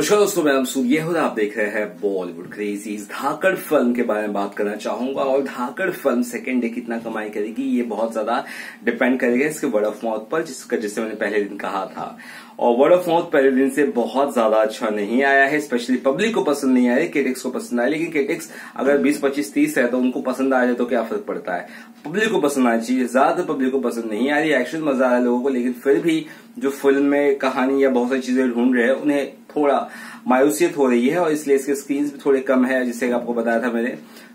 नमस्कार दोस्तों, मैं सूर्य आप देख रहे हैं बॉलीवुड क्रेजी धाकड़ फ़िल्म के बारे में बात करना चाहूँगा और धाकड़ फ़िल्म सेकेंड डे कितना कमाई करेगी, ये बहुत ज़्यादा डिपेंड करेगा इसके वर्ड ऑफ़ माउथ पर जिसका जिसे मैंने पहले दिन कहा था। और वर्ड ऑफ़ माउथ पहले दिन से बहुत ज़्यादा अच्छा नहीं आया है स्पेशली पब्लिक को पसंद नहीं आया केटिक्स को पसंद आया लेकिन केटिक्स अगर 20 25 30 है तो उनको पसंद आ जाए तो क्या फ़र्क पड़ता है? पब्लिक को पसंद आना चाहिए ज़्यादा पब्लिक को पसंद नहीं आ रही एक्शन मज़ा आ रहा है लोगों को, लेकिन फिर भी जो फ़िल्म में कहानी या बहुत सारी चीज़ें ढूंढ रहे हैं, उन्हें थोड़ा मायूसियत हो रही है और इसलिए इसके स्क्रीन भी थोड़े कम है, जिसे आपको बताया था मैंने।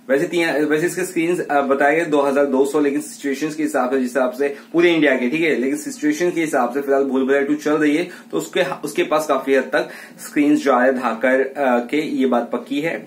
वैसे वैसे इसके स्क्रीन बताए गए 2200 लेकिन सिचुएशन के हिसाब से, जिस हिसाब से पूरे इंडिया के, ठीक है? लेकिन सिचुएशन के हिसाब से फ़िलहाल भूल भुलैया टू चल रही है तो उसके उसके पास काफ़ी हद तक स्क्रीन जो आए धाकर के, ये बात पक्की है,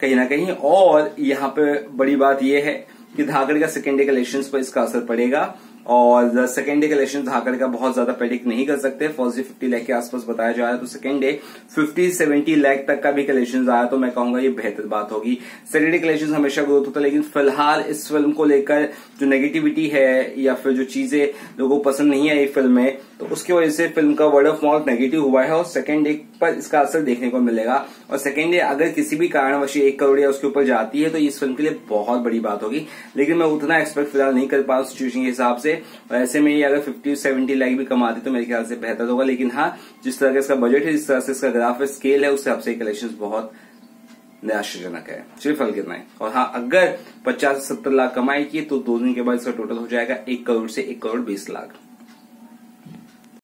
कहीं ना कहीं। और यहाँ पे बड़ी बात यह है कि धाकड़ का सेकेंड डे कलेक्शन पर इसका असर पड़ेगा। और सेकेंड डे कलेक्शन धाकड़ का बहुत ज़्यादा प्रेडिक्ट नहीं कर सकते। फ़र्स्ट डे फिफ्टी लैख के आसपास बताया जा रहा है। तो second day fifty seventy lakh तक का भी कलेक्शन आया। तो मैं कहूँगा ये बेहतर बात होगी। सेकेंड डे कलेक्शन हमेशा ग्रोथ होता है, लेकिन फ़िलहाल इस फ़िल्म को लेकर जो नेगेटिविटी है या फिर जो चीज़ें लोगों को पसंद नहीं आई फ़िल्म में तो उसकी वजह से फ़िल्म का वर्ड ऑफ़ माउथ नेगेटिव हुआ है और सेकेंड डे पर इसका असर देखने को मिलेगा। और सेकेंड डे अगर किसी भी कारणवश एक करोड़ या उसके ऊपर जाती है तो इस फ़िल्म के लिए बहुत बड़ी बात होगी। लेकिन मैं उतना एक्सपेक्ट फ़िलहाल नहीं कर पा रहा सिचुएशन के हिसाब से। और ऐसे में ये अगर फिफ्टी सेवेंटी लाख भी कमाती तो मेरे ख्याल से बेहतर होगा। लेकिन हाँ जिस तरह का इसका बजट है, जिस तरह से इसका ग्राफ स्केल है, उस हिसाब से कलेक्शन बहुत निराशाजनक है। सिर्फ़ फल कितना है। और हाँ अगर पचास से सत्तर लाख कमाई की तो दो दिन के बाद इसका टोटल हो जाएगा एक करोड़ से एक करोड़ बीस लाख।